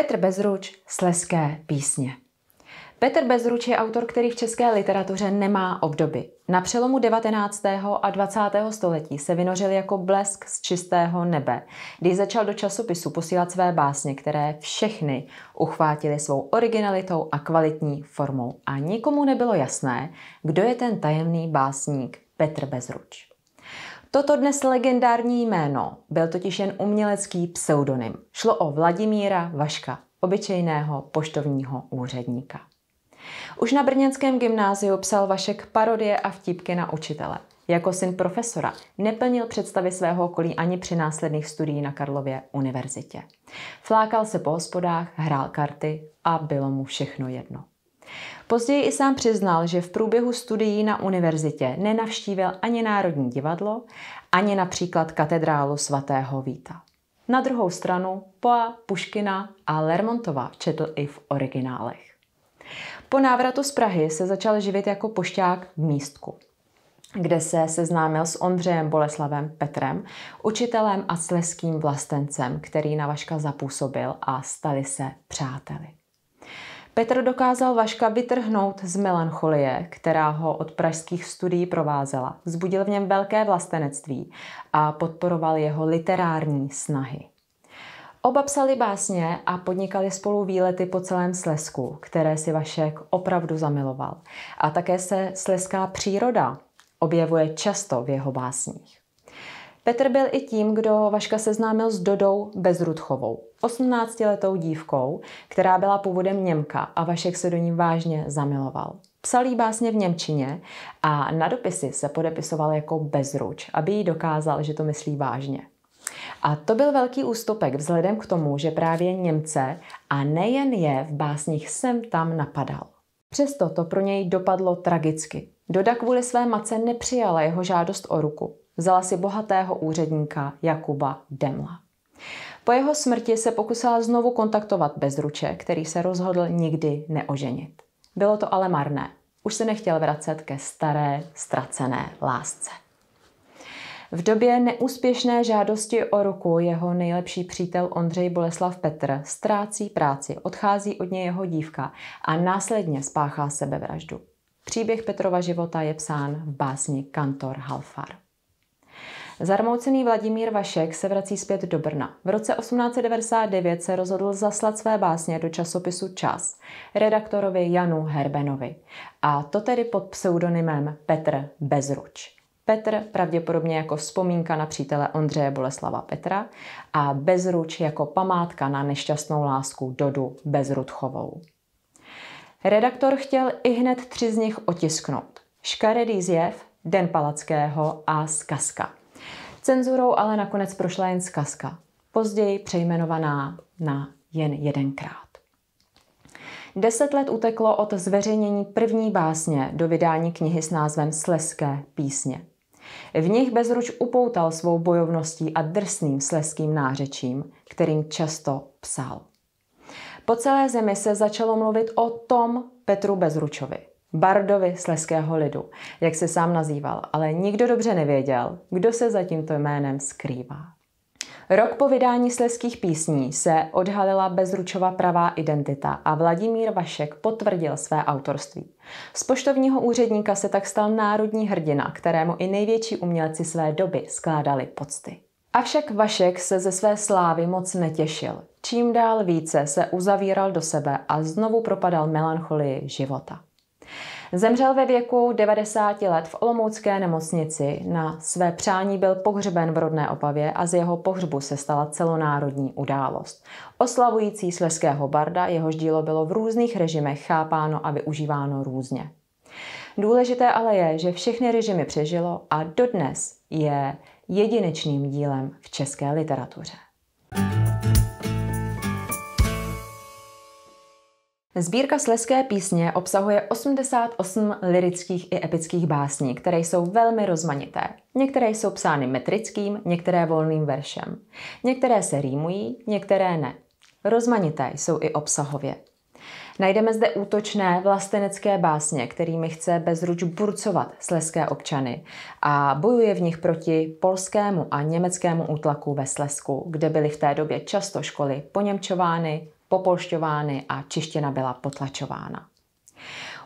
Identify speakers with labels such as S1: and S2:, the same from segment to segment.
S1: Petr Bezruč, Sleské písně. Petr Bezruč je autor, který v české literatuře nemá obdoby. Na přelomu 19. a 20. století se vynořil jako blesk z čistého nebe, když začal do časopisu posílat své básně, které všechny uchvátily svou originalitou a kvalitní formou. A nikomu nebylo jasné, kdo je ten tajemný básník Petr Bezruč. Toto dnes legendární jméno byl totiž jen umělecký pseudonym. Šlo o Vladimíra Vaška, obyčejného poštovního úředníka. Už na brněnském gymnáziu psal Vašek parodie a vtípky na učitele. Jako syn profesora neplnil představy svého okolí ani při následných studií na Karlově univerzitě. Flákal se po hospodách, hrál karty a bylo mu všechno jedno. Později i sám přiznal, že v průběhu studií na univerzitě nenavštívil ani Národní divadlo, ani například katedrálu svatého Víta. Na druhou stranu Poa, Puškina a Lermontova četl i v originálech. Po návratu z Prahy se začal živit jako pošťák v místku kde se seznámil s Ondřejem Boleslavem Petrem, učitelem a sleským vlastencem, který na Vaška zapůsobil a stali se přáteli. Petr dokázal Vaška vytrhnout z melancholie, která ho od pražských studií provázela. Vzbudil v něm velké vlastenectví a podporoval jeho literární snahy. Oba psali básně a podnikali spolu výlety po celém Slesku, které si Vašek opravdu zamiloval. A také se sleská příroda objevuje často v jeho básních. Petr byl i tím, kdo Vaška seznámil s Dodou Bezrudchovou, 18-letou dívkou, která byla původem Němka a Vašek se do ní vážně zamiloval. Psal jí básně v Němčině a na dopisy se podepisoval jako Bezruč, aby jí dokázal, že to myslí vážně. A to byl velký ústupek vzhledem k tomu, že právě Němce a nejen je v básních sem tam napadal. Přesto to pro něj dopadlo tragicky. Doda kvůli své matce nepřijala jeho žádost o ruku. Vzala si bohatého úředníka Jakuba Demla. Po jeho smrti se pokusila znovu kontaktovat Bezruče, který se rozhodl nikdy neoženit. Bylo to ale marné. Už se nechtěl vracet ke staré, ztracené lásce. V době neúspěšné žádosti o ruku jeho nejlepší přítel Ondřej Boleslav Petr ztrácí práci, odchází od něj jeho dívka a následně spáchá sebevraždu. Příběh Petrova života je psán v básni Kantor Halfar. Zarmoucený Vladimír Vašek se vrací zpět do Brna. V roce 1899 se rozhodl zaslat své básně do časopisu Čas redaktorovi Janu Herbenovi. A to tedy pod pseudonymem Petr Bezruč. Petr pravděpodobně jako vzpomínka na přítele Ondřeje Boleslava Petra a Bezruč jako památka na nešťastnou lásku Dodu Bezrudchovou. Redaktor chtěl i hned tři z nich otisknout. Škaredý zjev, Den Palackého a Zkazka. Cenzurou ale nakonec prošla jen zkazka, později přejmenovaná na jen jedenkrát. Deset let uteklo od zveřejnění první básně do vydání knihy s názvem Sleské písně. V nich Bezruč upoutal svou bojovností a drsným sleským nářečím, kterým často psal. Po celé zemi se začalo mluvit o tom Petru Bezručovi, bardovi sleského lidu, jak se sám nazýval, ale nikdo dobře nevěděl, kdo se za tímto jménem skrývá. Rok po vydání sleských písní se odhalila Bezručova pravá identita a Vladimír Vašek potvrdil své autorství. Z poštovního úředníka se tak stal národní hrdina, kterému i největší umělci své doby skládali pocty. Avšak Vašek se ze své slávy moc netěšil. Čím dál více se uzavíral do sebe a znovu propadal melancholii života. Zemřel ve věku 90 let v Olomoucké nemocnici. Na své přání byl pohřben v rodné Opavě a z jeho pohřbu se stala celonárodní událost. Oslavující sleského barda, jehož dílo bylo v různých režimech chápáno a využíváno různě. Důležité ale je, že všechny režimy přežilo a dodnes je jedinečným dílem v české literatuře. Sbírka Sleské písně obsahuje 88 lirických i epických básní, které jsou velmi rozmanité. Některé jsou psány metrickým, některé volným veršem. Některé se rýmují, některé ne. Rozmanité jsou i obsahově. Najdeme zde útočné vlastenecké básně, kterými chce bezruč burcovat sleské občany a bojuje v nich proti polskému a německému útlaku ve Slesku, kde byly v té době často školy poněmčovány, popolšťovány a čištěna byla potlačována.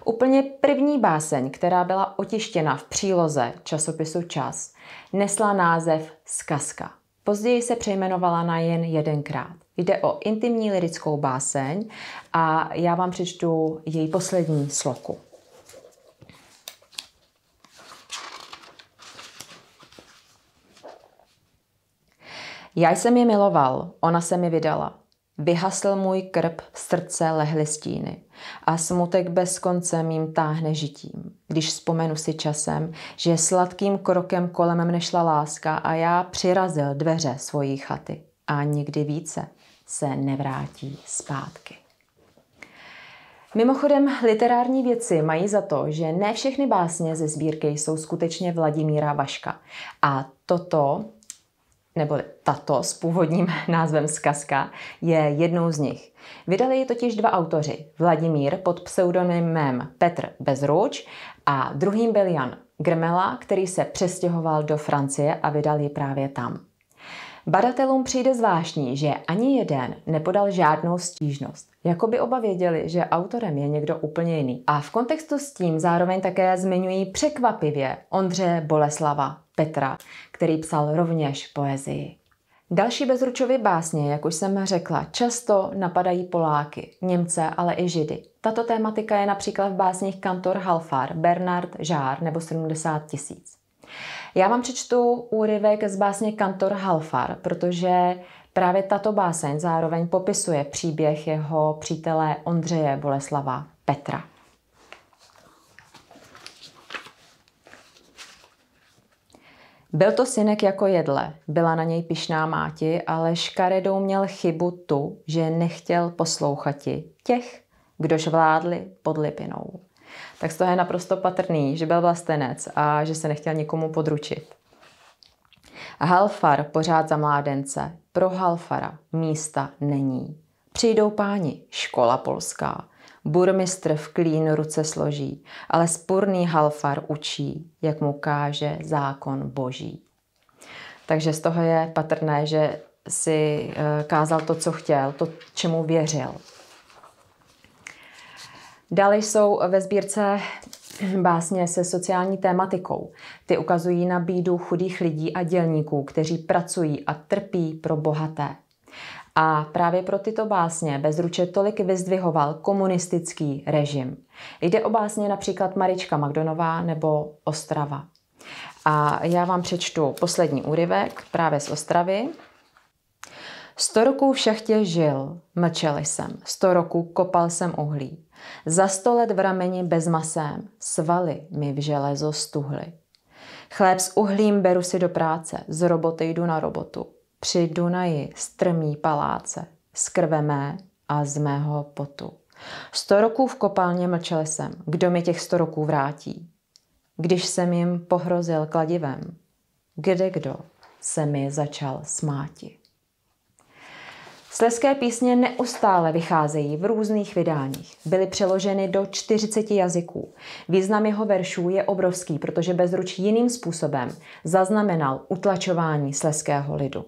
S1: Úplně první báseň, která byla otištěna v příloze časopisu Čas, nesla název Skazka. Později se přejmenovala na jen jedenkrát. Jde o intimní lirickou báseň a já vám přečtu její poslední sloku. Já jsem ji miloval, ona se mi vydala. Vyhasl můj krb, srdce lehly stíny a smutek bez konce mým táhne žitím. Když vzpomenu si časem, že sladkým krokem kolem mne šla láska a já přirazil dveře svojí chaty a nikdy více se nevrátí zpátky. Mimochodem, literární věci mají za to, že ne všechny básně ze sbírky jsou skutečně Vladimíra Vaška. A toto nebo tato s původním názvem Skazka, je jednou z nich. Vydali ji totiž dva autoři. Vladimír pod pseudonymem Petr Bezruč a druhým byl Jan Grmela, který se přestěhoval do Francie a vydal ji právě tam. Badatelům přijde zvláštní, že ani jeden nepodal žádnou stížnost. Jako by oba věděli, že autorem je někdo úplně jiný. A v kontextu s tím zároveň také zmiňují překvapivě Ondře Boleslava Petra, který psal rovněž poezii. Další bezručovy básně, jak už jsem řekla, často napadají Poláky, Němce, ale i Židy. Tato tématika je například v básních Kantor Halfar, Bernard Žár nebo 70 tisíc. Já vám přečtu úryvek z básně Kantor Halfar, protože právě tato báseň zároveň popisuje příběh jeho přítele Ondřeje Boleslava Petra. Byl to synek jako jedle, byla na něj pišná máti, ale škaredou měl chybu tu, že nechtěl poslouchati těch, kdož vládli pod lipinou. Tak z toho je naprosto patrný, že byl vlastenec a že se nechtěl nikomu područit. Halfar pořád za mládence, pro Halfara místa není. Přijdou páni, škola polská, burmistr v klín ruce složí, ale spurný Halfar učí, jak mu káže zákon boží. Takže z toho je patrné, že si eh, kázal to, co chtěl, to, čemu věřil. Dále jsou ve sbírce básně se sociální tématikou. Ty ukazují na bídu chudých lidí a dělníků, kteří pracují a trpí pro bohaté. A právě pro tyto básně Bezruče tolik vyzdvihoval komunistický režim. Jde o básně například Marička Magdonová nebo Ostrava. A já vám přečtu poslední úryvek právě z Ostravy. Sto roků v šachtě žil, mlčel jsem, sto roků kopal jsem uhlí. Za sto let v rameni bezmasém, svaly mi v železo stuhly. Chléb s uhlím beru si do práce, z roboty jdu na robotu. Při Dunaji strmí paláce, z krve mé a z mého potu. Sto roků v kopálně mlčel jsem, kdo mi těch sto roků vrátí. Když jsem jim pohrozil kladivem, kde kdo se mi začal smáti. Sleské písně neustále vycházejí v různých vydáních. Byly přeloženy do 40 jazyků. Význam jeho veršů je obrovský, protože Bezruč jiným způsobem zaznamenal utlačování sleského lidu.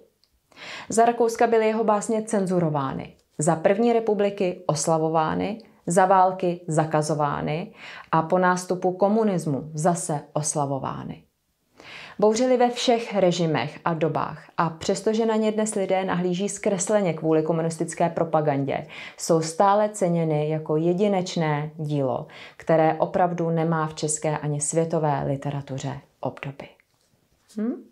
S1: Za Rakouska byly jeho básně cenzurovány, za první republiky oslavovány, za války zakazovány a po nástupu komunismu zase oslavovány. Bouřili ve všech režimech a dobách a přestože na ně dnes lidé nahlíží zkresleně kvůli komunistické propagandě, jsou stále ceněny jako jedinečné dílo, které opravdu nemá v české ani světové literatuře obdoby. Hm?